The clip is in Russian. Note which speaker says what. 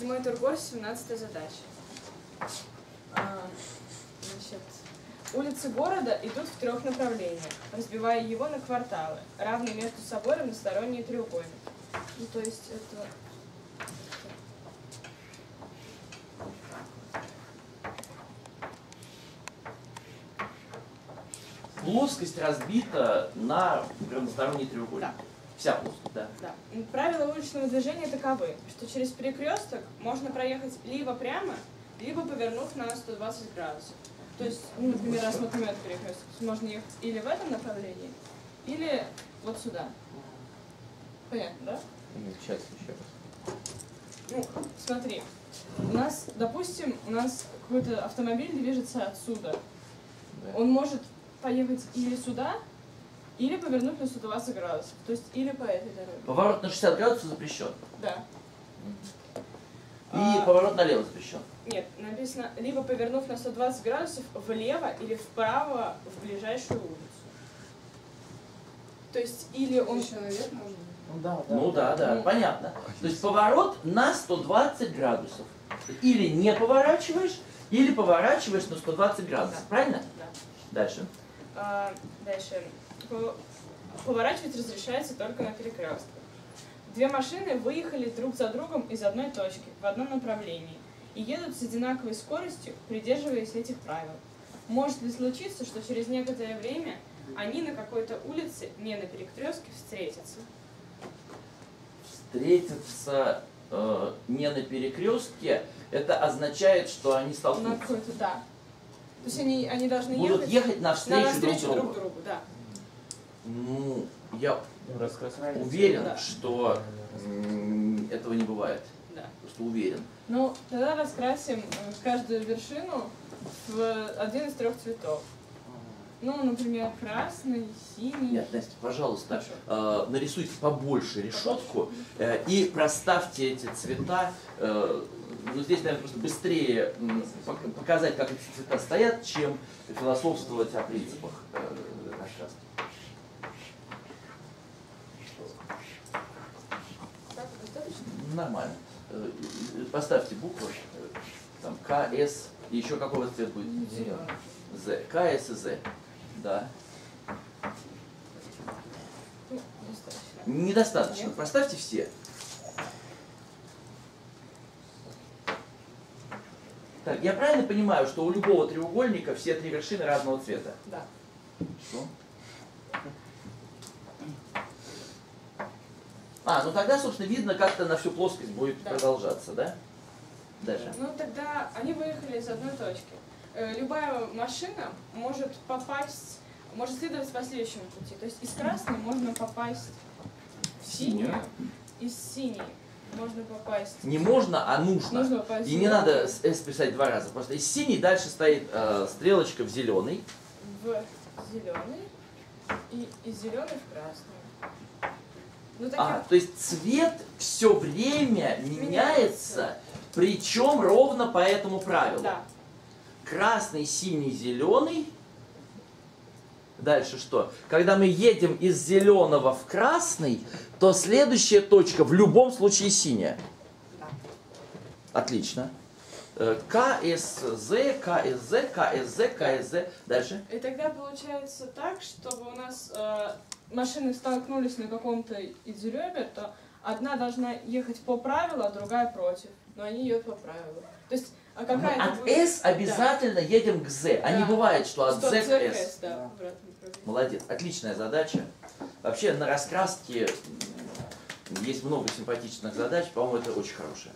Speaker 1: седьмой тургор, 17 задача. А, значит, улицы города идут в трех направлениях, разбивая его на кварталы, равные между собой равносторонние треугольники. Ну, то есть это...
Speaker 2: Плоскость разбита на равносторонние треугольники.
Speaker 1: Да.
Speaker 2: Вся плоскость, да.
Speaker 1: Да. Правила уличного движения таковы, что через перекресток можно проехать либо прямо, либо повернув на 120 градусов. То есть, ну, например, рассмотрим этот перекресток. Можно ехать или в этом направлении, или вот сюда. Понятно, да?
Speaker 3: Ну, Сейчас еще раз.
Speaker 1: Ну, смотри, у нас, допустим, у нас какой-то автомобиль движется отсюда.
Speaker 3: Да.
Speaker 1: Он может поехать или сюда, или повернуть на 120 градусов. То есть, или по этой дороге.
Speaker 2: Поворот на 60 градусов запрещен.
Speaker 1: Да.
Speaker 2: И
Speaker 1: А-
Speaker 2: поворот налево запрещен.
Speaker 1: Нет, написано, либо повернув на 120 градусов влево или вправо в ближайшую улицу. То есть, или он...
Speaker 4: Еще наверх можно?
Speaker 3: Ну да, да.
Speaker 2: Ну да, да,
Speaker 1: Ну.
Speaker 2: понятно. То есть поворот на 120 градусов. Или не поворачиваешь, или поворачиваешь на 120 градусов.
Speaker 1: Да.
Speaker 2: Правильно?
Speaker 1: Да.
Speaker 2: Дальше.
Speaker 1: А, дальше. По- Поворачивать разрешается только на перекрестках. Две машины выехали друг за другом из одной точки в одном направлении и едут с одинаковой скоростью, придерживаясь этих правил. Может ли случиться, что через некоторое время они на какой-то улице, не на перекрестке, встретятся?
Speaker 2: Встретиться э, не на перекрестке, это означает, что они
Speaker 1: На
Speaker 2: столкнутся.
Speaker 1: какой-то, да. То есть они, они должны
Speaker 2: Будут
Speaker 1: ехать
Speaker 2: ехать
Speaker 1: на
Speaker 2: навстречу,
Speaker 1: навстречу
Speaker 2: друг
Speaker 1: друг
Speaker 2: другу.
Speaker 1: другу, да.
Speaker 2: Ну, я уверен,
Speaker 1: Да.
Speaker 2: что этого не бывает.
Speaker 1: да.
Speaker 2: Просто уверен.
Speaker 1: Ну, тогда раскрасим э, каждую вершину в один из трех цветов. Ну, например, красный, синий.
Speaker 2: Нет, Настя, пожалуйста, э, нарисуйте побольше решетку э, и проставьте эти цвета. э, ну, здесь, наверное, просто быстрее показать, как эти цвета стоят, чем философствовать о принципах э? Нормально. Э, Поставьте буквы. Там К, С. И еще вас цвет будет?
Speaker 1: Зелёный.
Speaker 2: З. К, С и З. Да.
Speaker 1: Ну, достаточно.
Speaker 2: Недостаточно.
Speaker 1: Нет.
Speaker 2: Проставьте все. Так, я правильно понимаю, что у любого треугольника все три вершины разного цвета?
Speaker 1: Да.
Speaker 2: Что? А, ну тогда, собственно, видно, как-то на всю плоскость будет
Speaker 1: Да.
Speaker 2: продолжаться, да? Дальше.
Speaker 1: Ну, тогда они выехали из одной точки. Э, Любая машина может попасть, может следовать по следующему пути. То есть из красной можно попасть в синюю,
Speaker 2: Синюю.
Speaker 1: из синей можно попасть...
Speaker 2: Не можно, а нужно.
Speaker 1: Нужно попасть
Speaker 2: И не надо S писать два раза. Просто из синий дальше стоит э, стрелочка в зеленый.
Speaker 1: в зеленый и из зеленой в красную. Ну.
Speaker 2: А, то есть цвет все время меняется, причем ровно по этому правилу.
Speaker 1: Да.
Speaker 2: Красный, синий, зеленый. Дальше что? Когда мы едем из зеленого в красный, то следующая точка в любом случае синяя. Отлично. Э, КСЗ, КСЗ, КСЗ, КСЗ. Дальше.
Speaker 1: И тогда получается так, чтобы у нас э, машины столкнулись на каком-то из ребер, то одна должна ехать по правилу, а другая против. Но они едут по правилу. То есть, а какая
Speaker 2: Мы от S обязательно едем к Z. А не
Speaker 1: Да.
Speaker 2: бывает, что от
Speaker 1: Что
Speaker 2: Z к S.
Speaker 1: S, да, направлении.
Speaker 2: Молодец, отличная задача. Вообще на раскраске есть много симпатичных задач, по-моему, это очень хорошая.